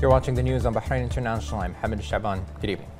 You're watching the news on Bahrain International. I'm Hamid Shaban. Good evening.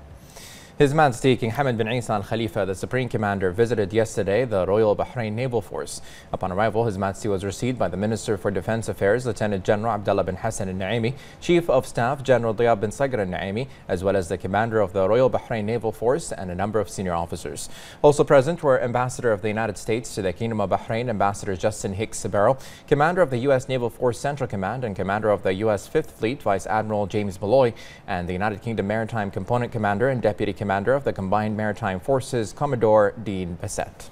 His Majesty King Hamad bin Isa Al Khalifa, the Supreme Commander, visited yesterday the Royal Bahrain Naval Force. Upon arrival, His Majesty was received by the Minister for Defense Affairs, Lieutenant General Abdullah bin Hassan Al Naimi, Chief of Staff General Diab bin Sagr Al Naimi, as well as the Commander of the Royal Bahrain Naval Force and a number of senior officers. Also present were Ambassador of the United States to the Kingdom of Bahrain, Ambassador Justin Hicks Siberell, Commander of the U.S. Naval Force Central Command, and Commander of the U.S. Fifth Fleet, Vice Admiral James Malloy, and the United Kingdom Maritime Component Commander and Deputy Commander of the Combined Maritime Forces, Commodore Dean Bassett.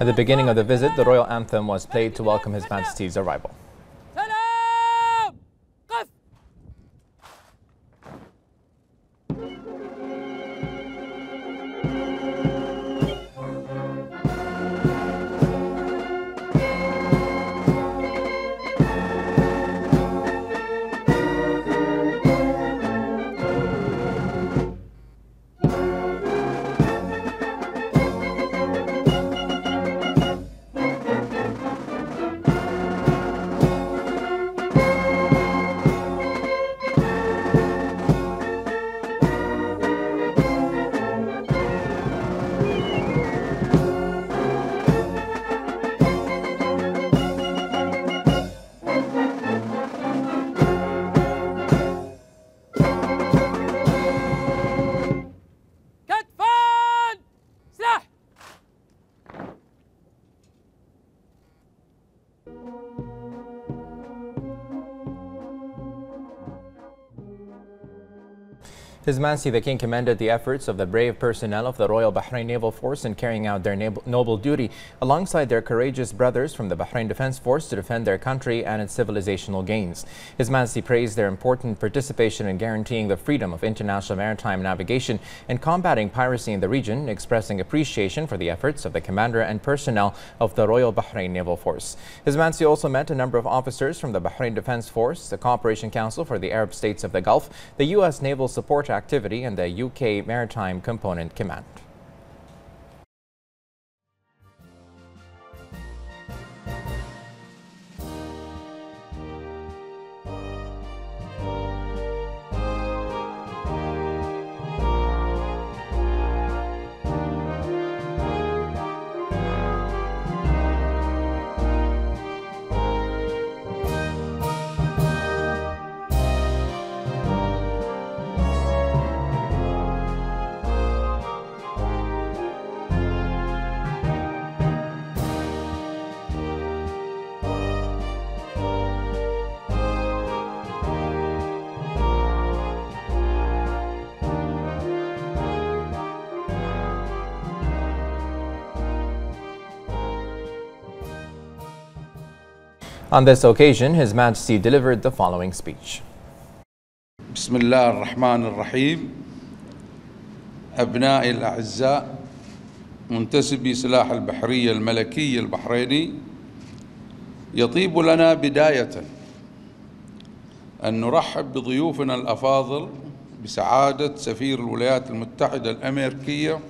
At the beginning of the visit, the royal anthem was played to welcome His Majesty's arrival. His Majesty the King commended the efforts of the brave personnel of the Royal Bahrain Naval Force in carrying out their noble duty alongside their courageous brothers from the Bahrain Defense Force to defend their country and its civilizational gains. His Majesty praised their important participation in guaranteeing the freedom of international maritime navigation and combating piracy in the region, expressing appreciation for the efforts of the commander and personnel of the Royal Bahrain Naval Force. His Majesty also met a number of officers from the Bahrain Defense Force, the Cooperation Council for the Arab States of the Gulf, the U.S. Naval Support activity in the UK Maritime Component Command. On this occasion, His Majesty delivered the following speech. بسم الله الرحمن الرحيم أبنائي الأعزاء منتسبي سلاح البحرية الملكي البحريني يطيب لنا بداية أن نرحب بضيوفنا الأفاضل بسعادة سفير الولايات المتحدة الأمريكية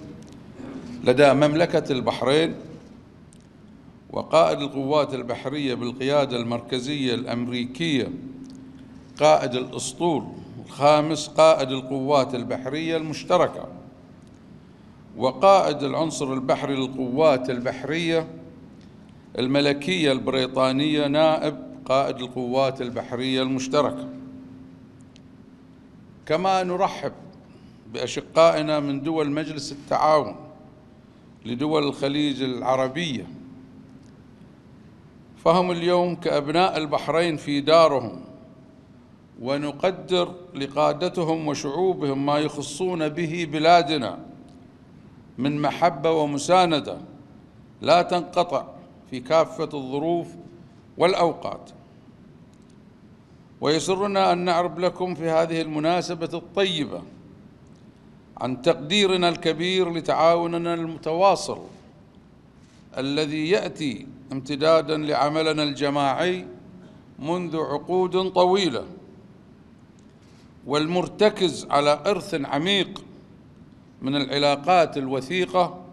لدى مملكة البحرين وقائد القوات البحرية بالقيادة المركزية الأمريكية قائد الأسطول الخامس قائد القوات البحرية المشتركة وقائد العنصر البحري للقوات البحرية الملكية البريطانية نائب قائد القوات البحرية المشتركة. كما نرحب بأشقائنا من دول مجلس التعاون لدول الخليج العربية فهم اليوم كأبناء البحرين في دارهم ونقدر لقادتهم وشعوبهم ما يخصون به بلادنا من محبة ومساندة لا تنقطع في كافة الظروف والأوقات. ويسرنا أن نعرب لكم في هذه المناسبة الطيبة عن تقديرنا الكبير لتعاوننا المتواصل الذي يأتي امتدادا لعملنا الجماعي منذ عقود طويلة والمرتكز على إرث عميق من العلاقات الوثيقة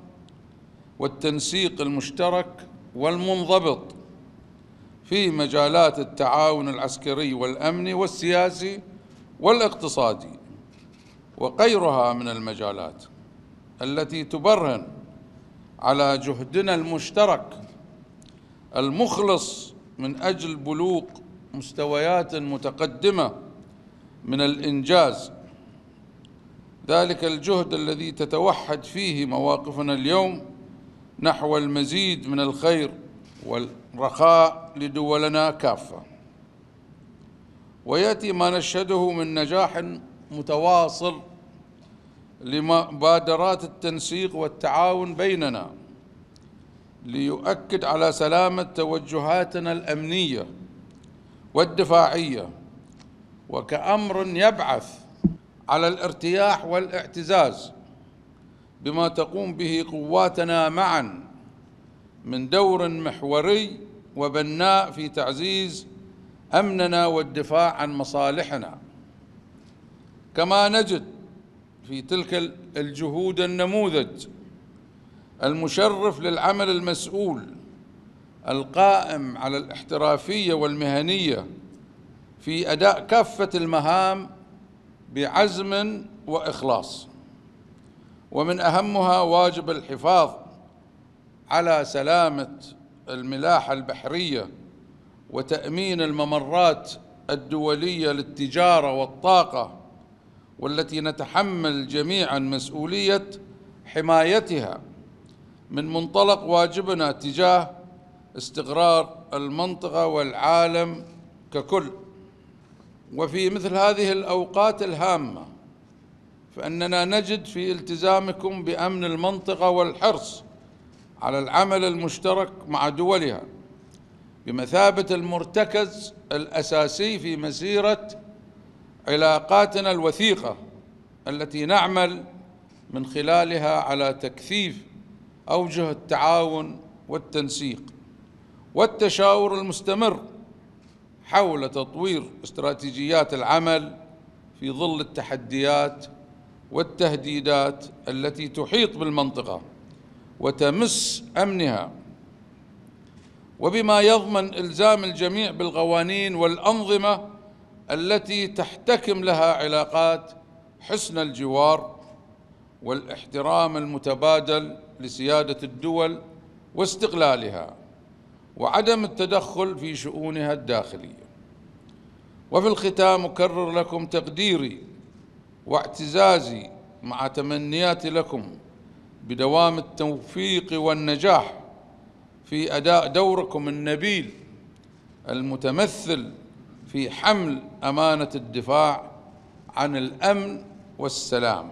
والتنسيق المشترك والمنضبط في مجالات التعاون العسكري والأمني والسياسي والاقتصادي وغيرها من المجالات التي تبرهن على جهدنا المشترك المخلص من أجل بلوغ مستويات متقدمة من الإنجاز. ذلك الجهد الذي تتوحد فيه مواقفنا اليوم نحو المزيد من الخير والرخاء لدولنا كافة. ويأتي ما نشهده من نجاح متواصل لمبادرات التنسيق والتعاون بيننا. ليؤكد على سلامة توجهاتنا الأمنية والدفاعية وكأمر يبعث على الارتياح والاعتزاز بما تقوم به قواتنا معا من دور محوري وبناء في تعزيز أمننا والدفاع عن مصالحنا. كما نجد في تلك الجهود النموذج المشرف للعمل المسؤول القائم على الاحترافية والمهنية في أداء كافة المهام بعزم وإخلاص. ومن أهمها واجب الحفاظ على سلامة الملاحة البحرية وتأمين الممرات الدولية للتجارة والطاقة والتي نتحمل جميعا مسؤولية حمايتها. من منطلق واجبنا تجاه استقرار المنطقة والعالم ككل. وفي مثل هذه الأوقات الهامة فإننا نجد في التزامكم بأمن المنطقة والحرص على العمل المشترك مع دولها بمثابة المرتكز الأساسي في مسيرة علاقاتنا الوثيقة التي نعمل من خلالها على تكثيف أوجه التعاون والتنسيق والتشاور المستمر حول تطوير استراتيجيات العمل في ظل التحديات والتهديدات التي تحيط بالمنطقة وتمس أمنها. وبما يضمن إلزام الجميع بالقوانين والأنظمة التي تحتكم لها علاقات حسن الجوار والاحترام المتبادل لسيادة الدول واستقلالها وعدم التدخل في شؤونها الداخلية. وفي الختام أكرر لكم تقديري واعتزازي مع تمنياتي لكم بدوام التوفيق والنجاح في أداء دوركم النبيل المتمثل في حمل أمانة الدفاع عن الأمن والسلام.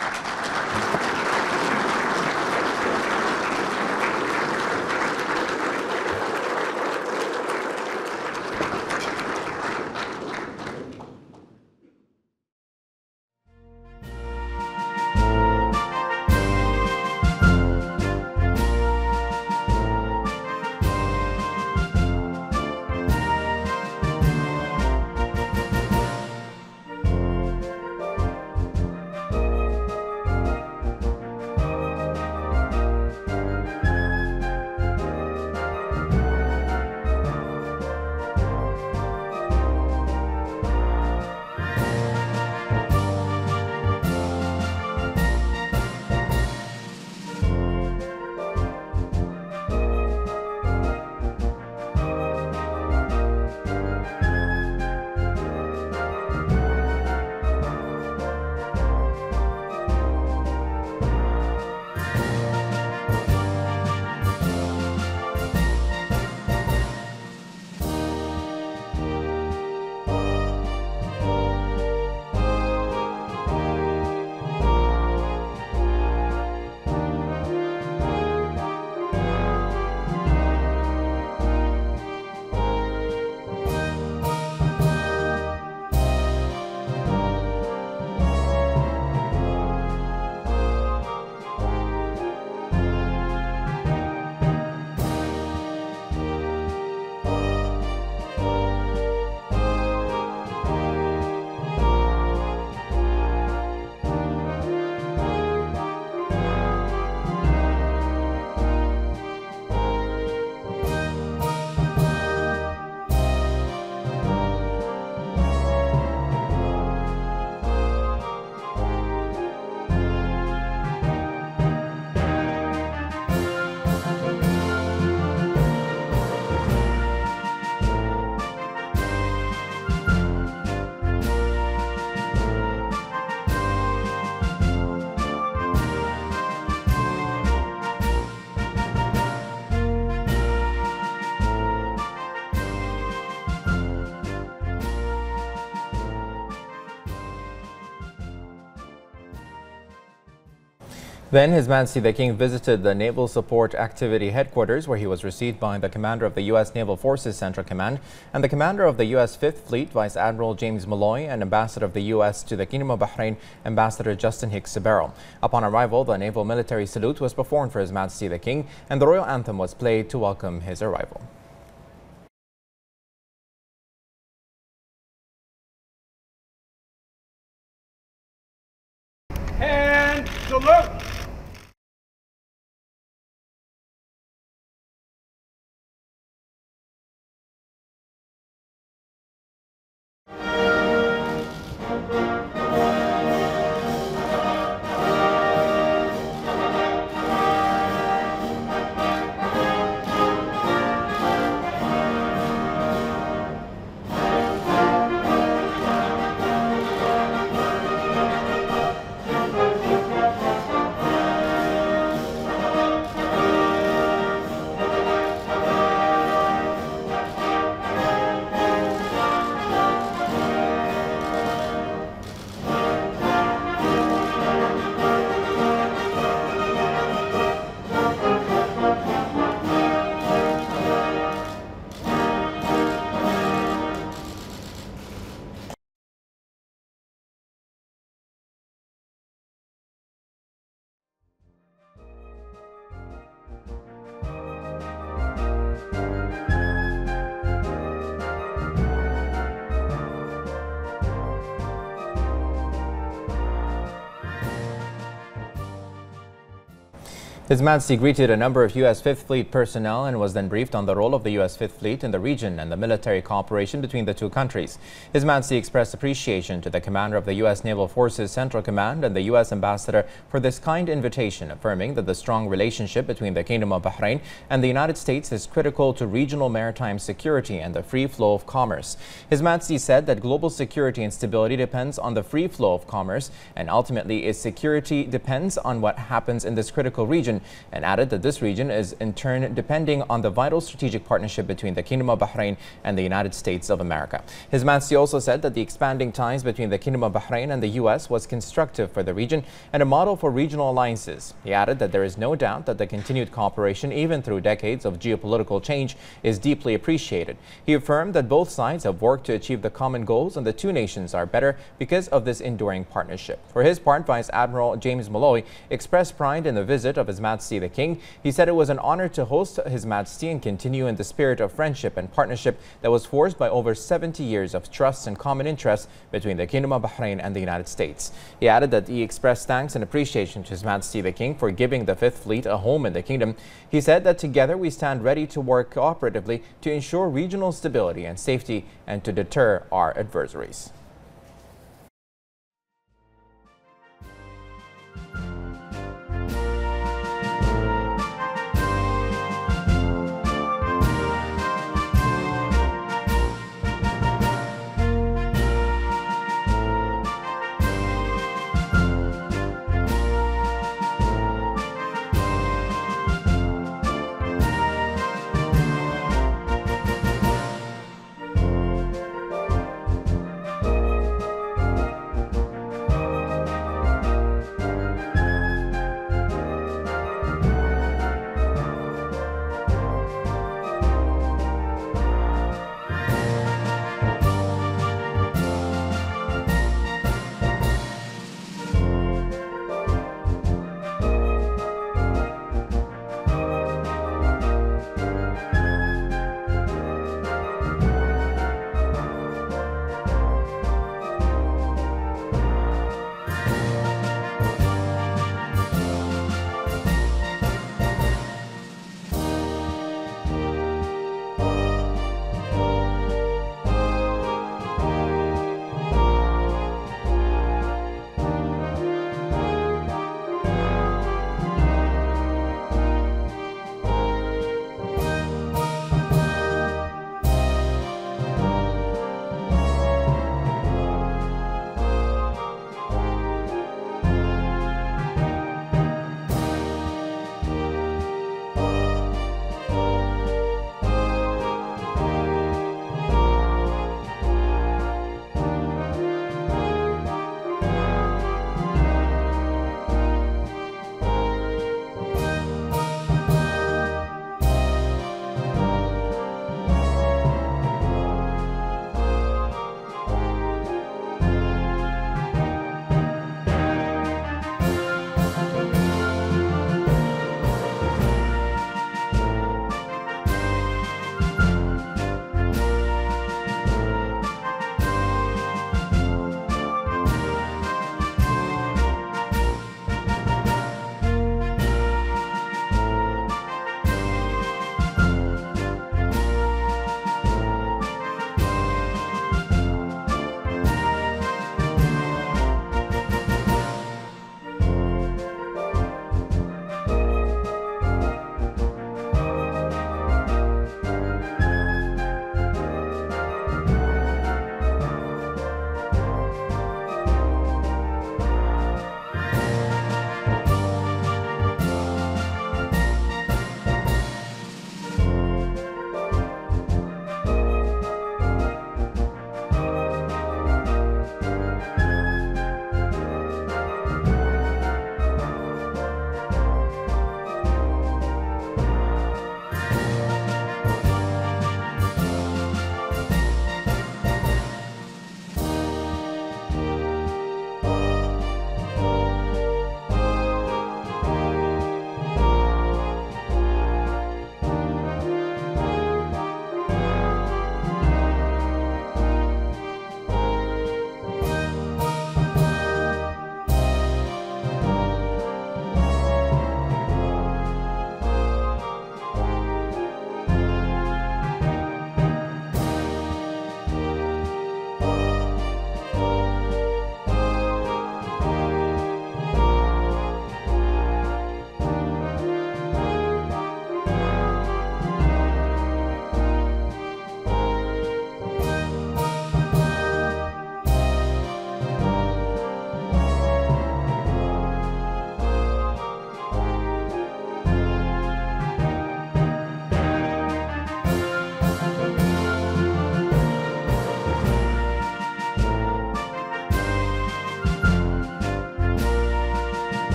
Then His Majesty the King visited the Naval Support Activity Headquarters where he was received by the Commander of the U.S. Naval Forces Central Command and the Commander of the U.S. Fifth Fleet, Vice Admiral James Malloy, and Ambassador of the U.S. to the Kingdom of Bahrain, Ambassador Justin Hicks Siberell. Upon arrival, the naval military salute was performed for His Majesty the King and the royal anthem was played to welcome his arrival. His Majesty greeted a number of U.S. Fifth Fleet personnel and was then briefed on the role of the U.S. Fifth Fleet in the region and the military cooperation between the two countries. His Majesty expressed appreciation to the commander of the U.S. Naval Forces Central Command and the U.S. ambassador for this kind invitation, affirming that the strong relationship between the Kingdom of Bahrain and the United States is critical to regional maritime security and the free flow of commerce. His Majesty said that global security and stability depends on the free flow of commerce, and ultimately its security depends on what happens in this critical region and added that this region is in turn depending on the vital strategic partnership between the Kingdom of Bahrain and the United States of America. His Majesty also said that the expanding ties between the Kingdom of Bahrain and the U.S. was constructive for the region and a model for regional alliances. He added that there is no doubt that the continued cooperation, even through decades of geopolitical change, is deeply appreciated. He affirmed that both sides have worked to achieve the common goals and the two nations are better because of this enduring partnership. For his part, Vice Admiral James Malloy expressed pride in the visit of His Majesty Majesty the King. He said it was an honor to host His Majesty and continue in the spirit of friendship and partnership that was forged by over 70 years of trust and common interests between the Kingdom of Bahrain and the United States. He added that he expressed thanks and appreciation to His Majesty the King for giving the Fifth Fleet a home in the kingdom. He said that together we stand ready to work cooperatively to ensure regional stability and safety and to deter our adversaries.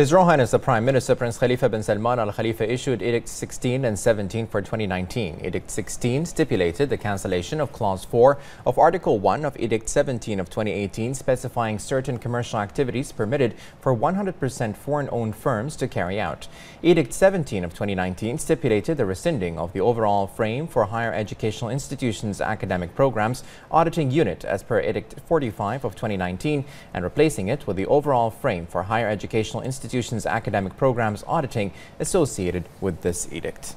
His Royal Highness the Prime Minister Prince Khalifa bin Salman Al Khalifa issued Edict 16 and 17 for 2019. Edict 16 stipulated the cancellation of Clause 4 of Article 1 of Edict 17 of 2018, specifying certain commercial activities permitted for 100% foreign owned firms to carry out. Edict 17 of 2019 stipulated the rescinding of the overall frame for higher educational institutions' academic programs auditing unit as per Edict 45 of 2019 and replacing it with the overall frame for higher educational institutions institution's academic programs auditing associated with this edict.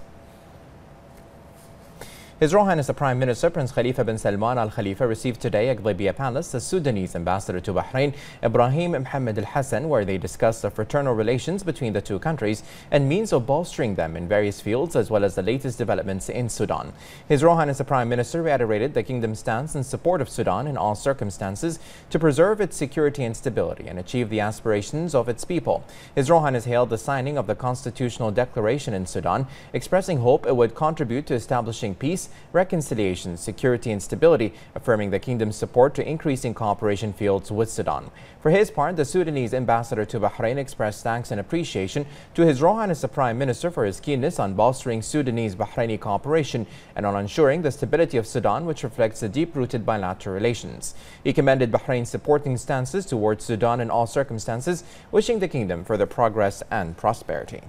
His Royal Highness the Prime Minister Prince Khalifa bin Salman Al Khalifa received today at Gudaibiya Palace the Sudanese ambassador to Bahrain, Ibrahim Mohammed Al Hassan, where they discussed the fraternal relations between the two countries and means of bolstering them in various fields, as well as the latest developments in Sudan. His Royal Highness the Prime Minister reiterated the kingdom's stance in support of Sudan in all circumstances to preserve its security and stability and achieve the aspirations of its people. His Royal Highness hailed the signing of the constitutional declaration in Sudan, expressing hope it would contribute to establishing peace reconciliation, security and stability, affirming the kingdom's support to increasing cooperation fields with Sudan. For his part, the Sudanese ambassador to Bahrain expressed thanks and appreciation to His Royal Highness the Prime Minister for his keenness on bolstering Sudanese-Bahraini cooperation and on ensuring the stability of Sudan, which reflects the deep-rooted bilateral relations. He commended Bahrain's supporting stances towards Sudan in all circumstances, wishing the kingdom further progress and prosperity.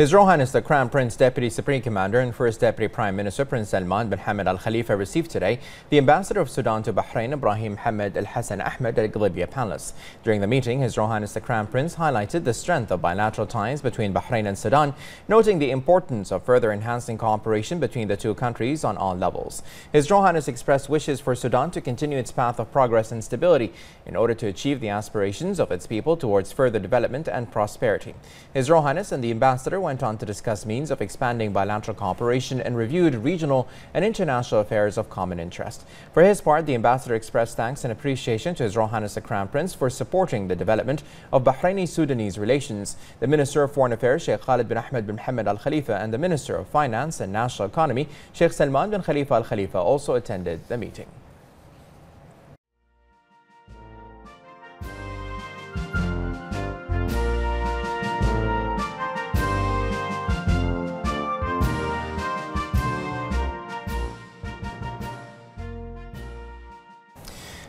His Royal Highness the Crown Prince Deputy Supreme Commander and First Deputy Prime Minister Prince Salman bin Hamad Al Khalifa received today the Ambassador of Sudan to Bahrain Ibrahim Hamad Al Hassan Ahmed at Gudaibiya Palace. During the meeting, His Royal Highness the Crown Prince highlighted the strength of bilateral ties between Bahrain and Sudan, noting the importance of further enhancing cooperation between the two countries on all levels. His Royal Highness expressed wishes for Sudan to continue its path of progress and stability in order to achieve the aspirations of its people towards further development and prosperity. His Royal Highness and the Ambassador went on to discuss means of expanding bilateral cooperation and reviewed regional and international affairs of common interest. For his part, the ambassador expressed thanks and appreciation to His Royal Highness the Crown Prince for supporting the development of Bahraini-Sudanese relations. The Minister of Foreign Affairs, Sheikh Khalid bin Ahmed bin Hamad Al Khalifa, and the Minister of Finance and National Economy, Sheikh Salman bin Khalifa Al Khalifa, also attended the meeting.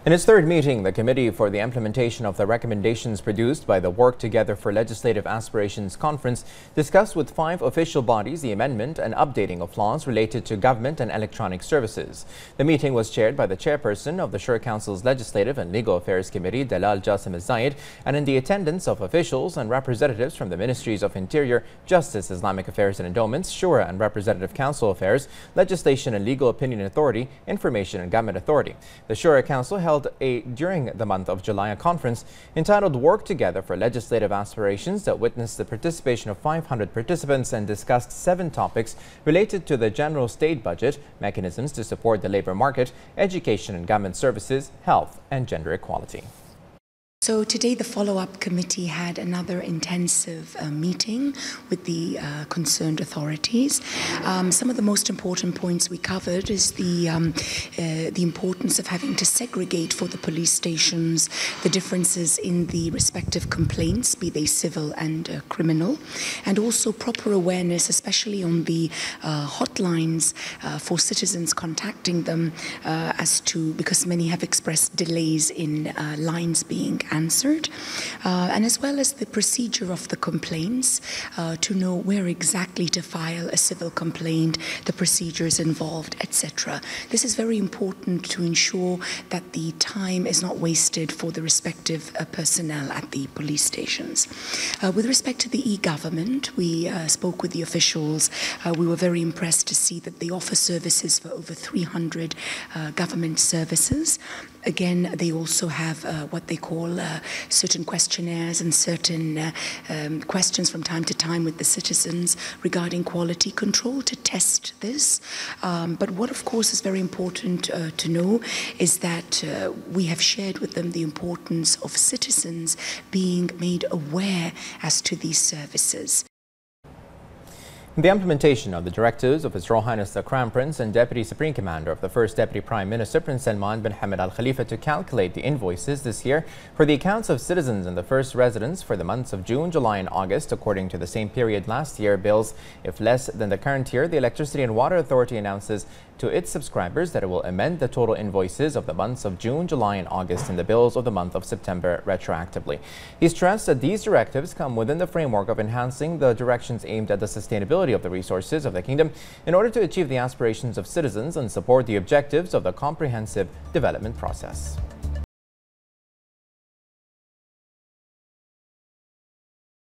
In its third meeting, the Committee for the Implementation of the Recommendations produced by the Work Together for Legislative Aspirations Conference discussed with five official bodies the amendment and updating of laws related to government and electronic services. The meeting was chaired by the chairperson of the Shura Council's Legislative and Legal Affairs Committee, Dalal Jasim Zayed, and in the attendance of officials and representatives from the Ministries of Interior, Justice, Islamic Affairs and Endowments, Shura and Representative Council Affairs, Legislation and Legal Opinion Authority, Information and Government Authority. The Shura Council held held a, during the month of July a conference entitled Work Together for Legislative Aspirations that witnessed the participation of 500 participants and discussed seven topics related to the general state budget, mechanisms to support the labor market, education and government services, health and gender equality. So today the follow-up committee had another intensive uh, meeting with the uh, concerned authorities. Um, some of the most important points we covered is the um, uh, the importance of having to segregate for the police stations the differences in the respective complaints, be they civil and uh, criminal, and also proper awareness, especially on the uh, hotlines uh, for citizens contacting them, as to because many have expressed delays in lines being answered, uh, and as well as the procedure of the complaints uh, to know where exactly to file a civil complaint, the procedures involved, etc. This is very important to ensure that the time is not wasted for the respective uh, personnel at the police stations. Uh, with respect to the e-government, we uh, spoke with the officials. Uh, we were very impressed to see that they offer services for over 300 government services again, they also have uh, what they call uh, certain questionnaires and certain uh, um, questions from time to time with the citizens regarding quality control to test this. Um, but what, of course, is very important uh, to know is that uh, we have shared with them the importance of citizens being made aware as to these services. The implementation of the directives of His Royal Highness the Crown Prince and Deputy Supreme Commander of the First Deputy Prime Minister Prince Salman bin Hamad Al Khalifa to calculate the invoices this year for the accounts of citizens in the first residence for the months of June, July and August according to the same period last year bills. If less than the current year, the Electricity and Water Authority announces to its subscribers that it will amend the total invoices of the months of June, July and August in the bills of the month of September retroactively. He stressed that these directives come within the framework of enhancing the directions aimed at the sustainability of the resources of the kingdom in order to achieve the aspirations of citizens and support the objectives of the comprehensive development process.